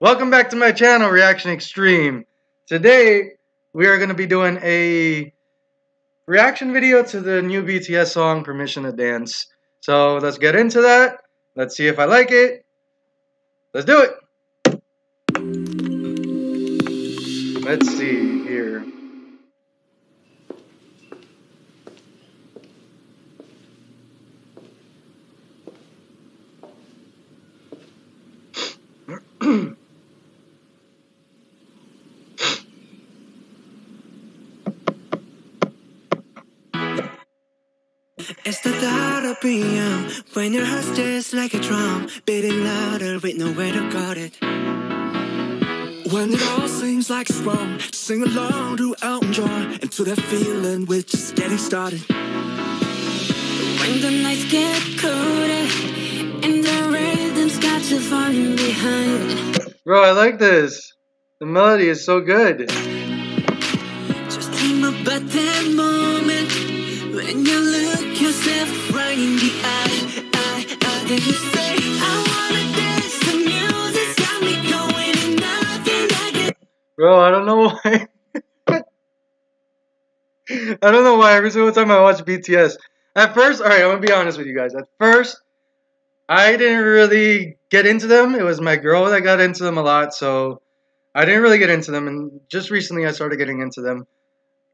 Welcome back to my channel, ReactionXtreme. Today, we are going to be doing a reaction video to the new BTS song, Permission to Dance. So, let's get into that. Let's see if I like it. Let's do it. Let's see here. It's the thought of PM when your heart's just like a drum, beating louder with nowhere to guard it. When it all seems like it's wrong, sing along to Elton John and to that feeling we're just getting started. When the nights get colder and the rhythm's got you falling behind. Bro, I like this. The melody is so good. Just dream about that moment when you Bro, I don't know why. I don't know why every single time I watch BTS. At first, alright, I'm gonna be honest with you guys. At first, I didn't really get into them. It was my girl that got into them a lot, so I didn't really get into them. And just recently, I started getting into them.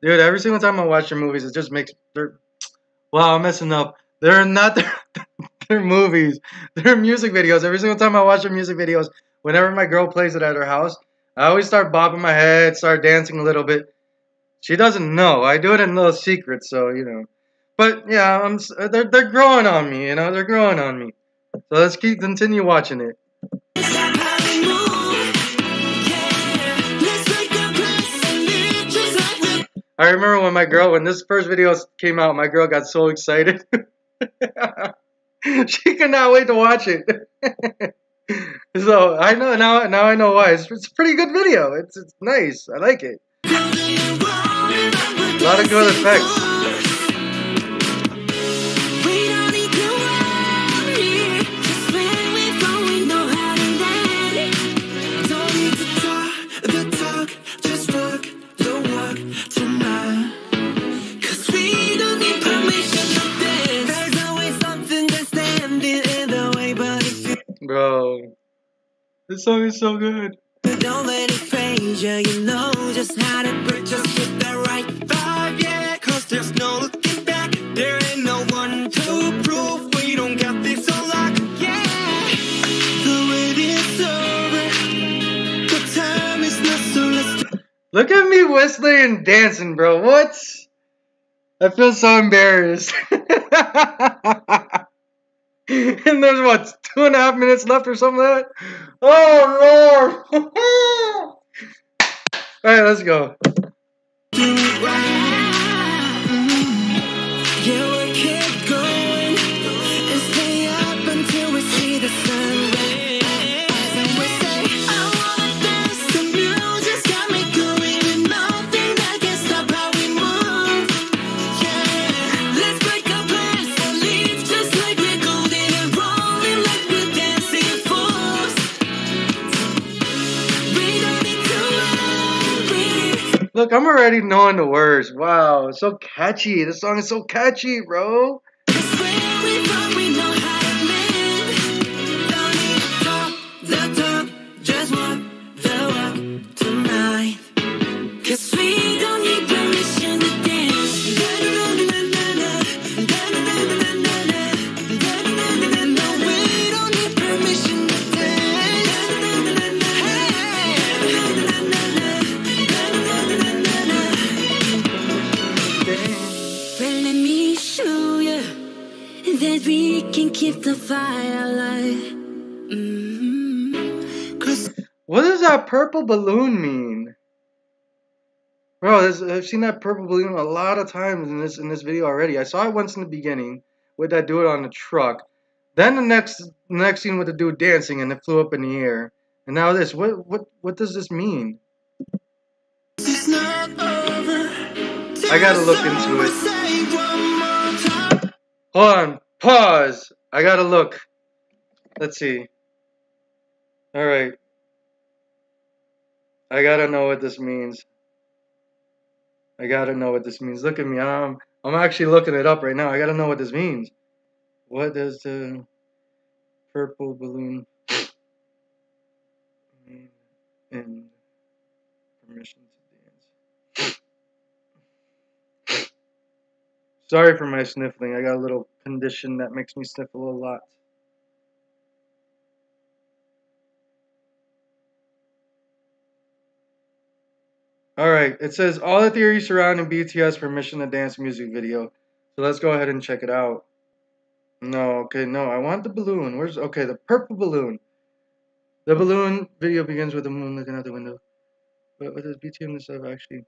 Dude, every single time I watch their movies, it just makes they're. Wow, I'm messing up. They're not their movies. They're music videos. Every single time I watch their music videos, whenever my girl plays it at her house, I always start bobbing my head, start dancing a little bit. She doesn't know. I do it in little secrets, so you know. But yeah, I'm. Uh, they're they're growing on me. You know, they're growing on me. So let's keep continue watching it. I remember when my girl, when this first video came out, my girl got so excited. she could not wait to watch it. so I know now. Now I know why. It's, it's a pretty good video. It's it's nice. I like it. A lot of good effects. Bro, this song is so good. don't let it phase you, you know just how to break. Just hit the right vibe, yeah. 'Cause there's no looking back. There ain't no one to prove we don't got this on lock, yeah. The wait is over. The time is not so let's Look at me whistling and dancing, bro. What? I feel so embarrassed. and there's what two and a half minutes left or something like that. Oh lord! All right, let's go. Look, I'm already knowing the words. Wow, it's so catchy. This song is so catchy, bro. What does that purple balloon mean? Bro, this, I've seen that purple balloon a lot of times in this in this video already. I saw it once in the beginning with that dude on the truck. Then the next next scene with the dude dancing and it flew up in the air. And now this. What what what does this mean? it's not over. I gotta look into it. Hold on. Pause. I gotta look. Let's see. Alright. I gotta know what this means. I gotta know what this means. Look at me. I'm I'm actually looking it up right now. I gotta know what this means. What does the purple balloon mean in permission to dance? Sorry for my sniffling. I got a little condition that makes me sniffle a lot. All right, it says all the theories surrounding BTS permission to dance music video. So let's go ahead and check it out. No, okay, no, I want the balloon. Where's okay, the purple balloon. The balloon video begins with the moon looking out the window. But what does BTS stuff actually?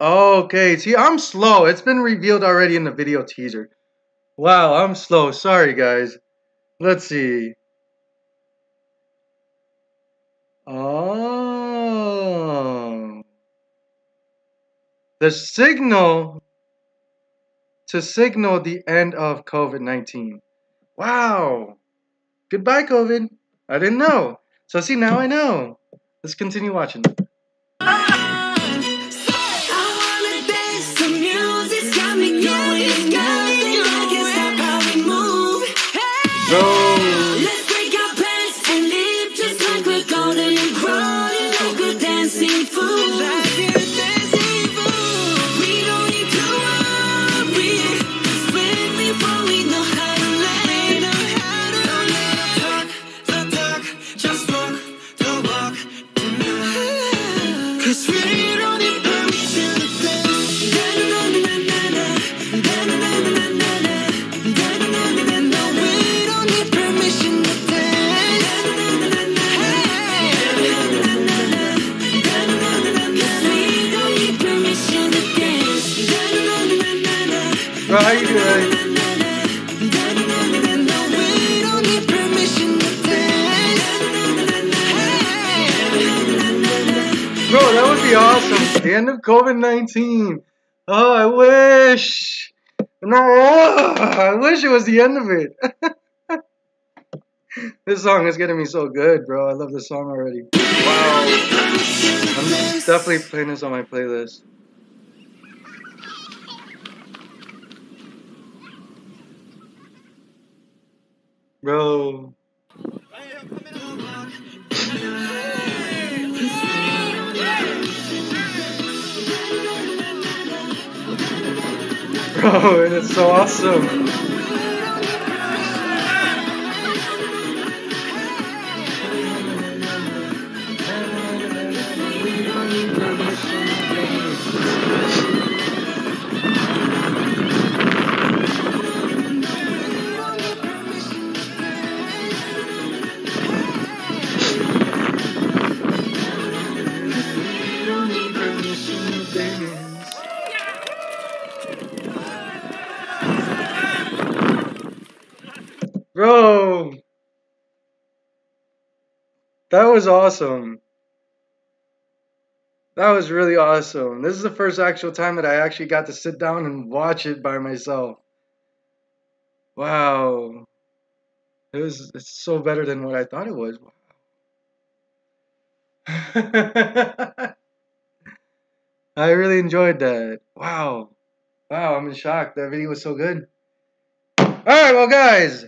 Oh, okay, see, I'm slow. It's been revealed already in the video teaser. Wow, I'm slow. Sorry, guys. Let's see. Oh. The signal to signal the end of COVID 19. Wow. Goodbye, COVID. I didn't know. So, see, now I know. Let's continue watching. Bro, that would be awesome. The end of COVID 19. Oh, I wish. No, I wish it was the end of it. this song is getting me so good, bro. I love this song already. Wow. I'm definitely playing this on my playlist. Bro. Bro, it's so awesome. Bro, that was awesome. That was really awesome. This is the first actual time that I actually got to sit down and watch it by myself. Wow. It was it's so better than what I thought it was. I really enjoyed that. Wow. Wow, I'm in shock. That video was so good. Alright, well guys,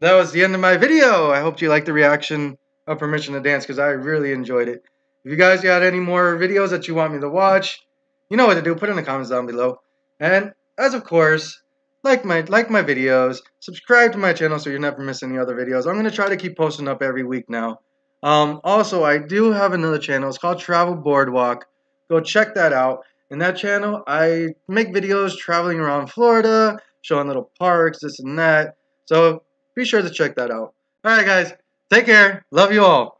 that was the end of my video. I hope you liked the reaction of Permission to Dance because I really enjoyed it. If you guys got any more videos that you want me to watch, you know what to do. Put in the comments down below. And as of course, like my like my videos, subscribe to my channel so you never miss any other videos. I'm gonna try to keep posting up every week now. Um, also, I do have another channel. It's called Travel Boardwalk. Go check that out. In that channel, I make videos traveling around Florida, showing little parks, this and that. So be sure to check that out. All right, guys. Take care. Love you all.